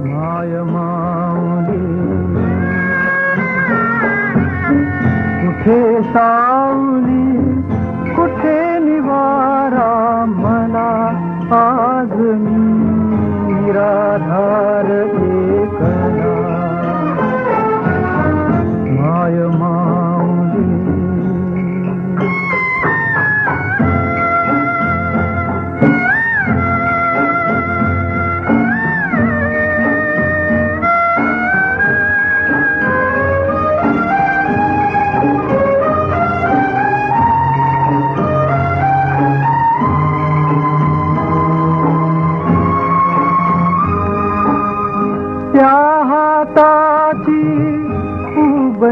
మాయమాలి కుఠే సావలి కుఠే నివారా మనా ఆజమీ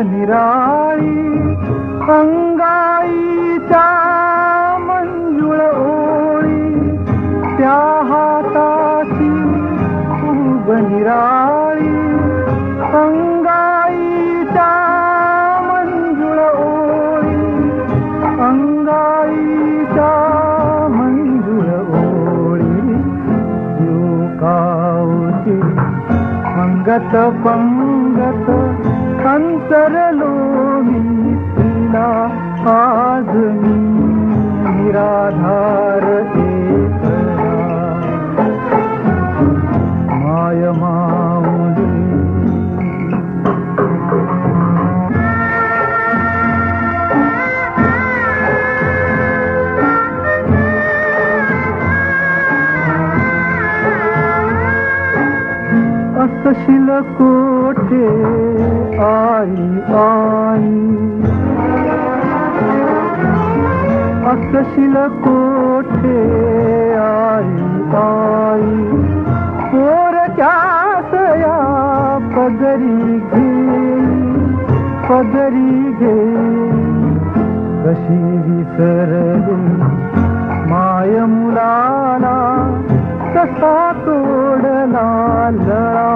निराळी अंगाईच्या मंजुळ ओळी त्या हाताची खूप निराळी अंगाईच्या मंजुळ ओळी अंगाईच्या मंजुळ ओळी युकावती अंगत पंगत अंतरलो मी तिला आज मी निराधार एकला माय माऊली असशील कोठे आई आई. असशील कोठे आई आई? पोरक्यास या पदरी घे पदरी घे कशी विसरली माय मुलाला तसा तोडला लळा?